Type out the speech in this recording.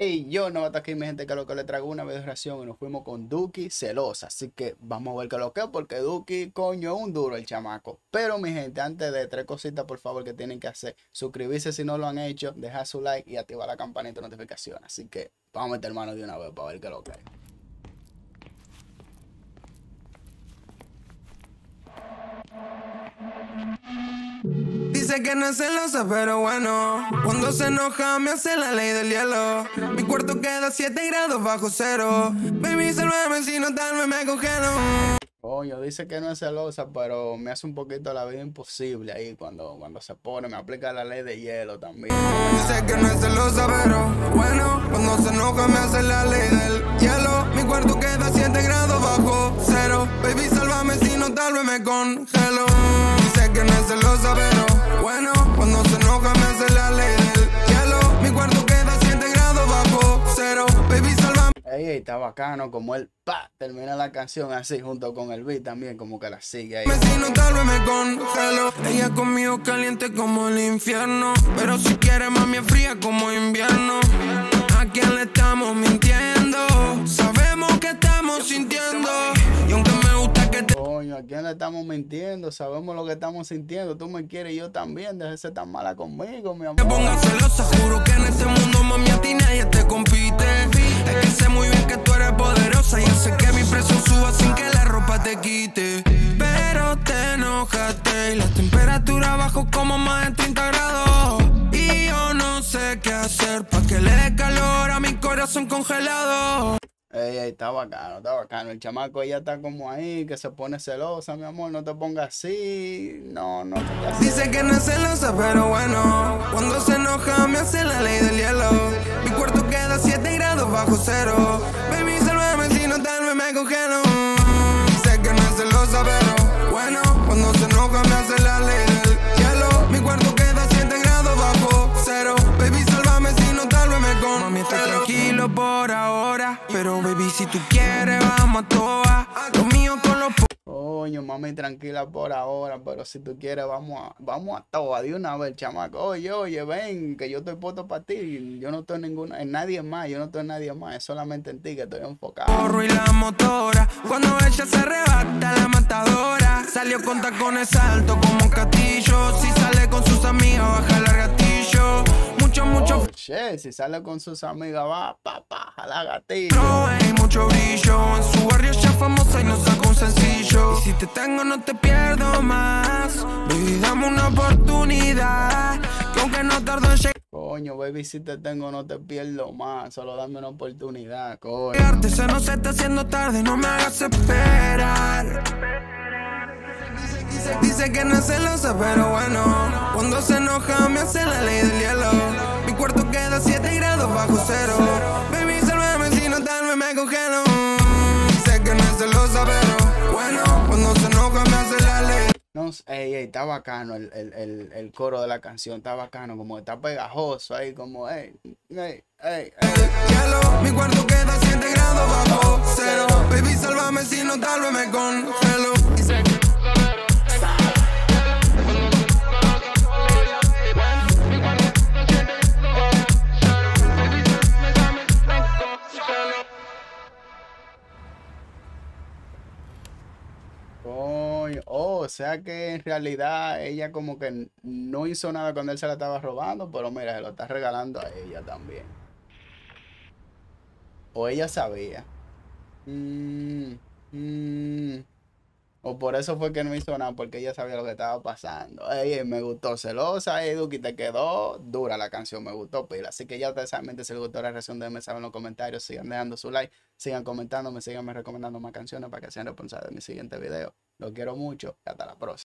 Y yo no aquí mi gente que lo que le traigo una de reacción y nos fuimos con Duki celosa. Así que vamos a ver qué lo que porque Duki coño un duro el chamaco. Pero mi gente, antes de tres cositas por favor que tienen que hacer. Suscribirse si no lo han hecho, dejar su like y activar la campanita de notificación. Así que vamos a meter mano de una vez para ver qué lo que es. Dice que no es celosa, pero bueno. Cuando se enoja, me hace la ley del hielo. Mi cuarto queda 7 grados bajo cero. Baby, salvame si no tal me congelo. Coño, dice que no es celosa, pero me hace un poquito la vida imposible ahí cuando, cuando se pone, me aplica la ley de hielo también. Dice que no es celosa, pero bueno, cuando se enoja me hace la ley del hielo. Mi cuarto queda 7 grados bajo cero. Baby, sálvame si no tal vez me congelo. Está bacano como él, pa, termina la canción así junto con el beat también, como que la sigue ahí. Si no tal vez me congelo. Ella conmigo caliente como el infierno. Pero si quiere mami es fría como invierno. ¿A quién le estamos mintiendo? Sabemos que estamos sintiendo. Y aunque me gusta que te Coño, ¿a quién le estamos mintiendo? Sabemos lo que estamos sintiendo. Tú me quieres y yo también. Deja de ser tan mala conmigo, mi amor. pongas celosa, juro que en este mundo mami a ti nadie te compite. Temperatura bajó como más de 30 grados. Y yo no sé qué hacer pa' que le dé calor a mi corazón congelado. Ey, ey, está bacano, está bacano. El chamaco ya está como ahí, que se pone celosa, mi amor. No te pongas así. No, no te. Dice que no es celosa, pero bueno. Cuando se enoja, me hace la ley del hielo. Mi cuarto queda 7 grados bajo cero. Baby, sálvame si no tal vez me congelo. Pero baby, si tú quieres, vamos a toa. Lo mío con los Coño, mami, tranquila por ahora, pero si tú quieres, vamos a, vamos a toa de una vez, chamaco. Oye, oye, ven, que yo estoy puesto para ti. Yo no estoy en ninguna, en nadie más, yo no estoy en nadie más, es solamente en ti que estoy enfocado. porro y la motora. Cuando ella se arrebata la matadora. Salió con tacones altos como un castillo. Si sale con sus amigas, baja el gatillo. Mucho, mucho Oh, che, si sale con sus amigas, va, pa, pa, a la gatillo. flow y mucho brillo. En su barrio ya famosa y no saca un sencillo. Y si te tengo, no te pierdo más. Baby, dame una oportunidad. Que aunque no tardo en llegar. Coño, baby, si te tengo, no te pierdo más. Solo dame una oportunidad, coño. Se nos está haciendo tarde, no me hagas esperar. Dice, dice que no es celosa, pero bueno. Cuando se enoja, me hace la ley del hielo. Mi cuarto queda 7 grados bajo cero. Baby, sálvame si no tal vez me congelo. Dice que no es celosa, pero bueno. Cuando se enoja, me hace la ley. No, sé, ey, ey, está bacano el, el, el, el coro de la canción, está bacano, como está pegajoso ahí, como, ey, ey, ey, ey. Hielo, mi cuarto queda 7 grados bajo cero. Baby, sálvame si no tal vez me congelo. Coño, oh, o sea que en realidad ella como que no hizo nada cuando él se la estaba robando, pero mira, se lo está regalando a ella también. O ella sabía. Mm, mm. O por eso fue que no hizo nada, porque ella sabía lo que estaba pasando. Ey, me gustó celosa, ey, Duki, te quedó dura la canción, me gustó pila. Así que ya ustedes saben, si les gustó la reacción, déjenme saber en los comentarios, sigan dejando su like, sigan comentándome, sigan recomendando más canciones para que sean responsables de mi siguiente video. Los quiero mucho y hasta la próxima.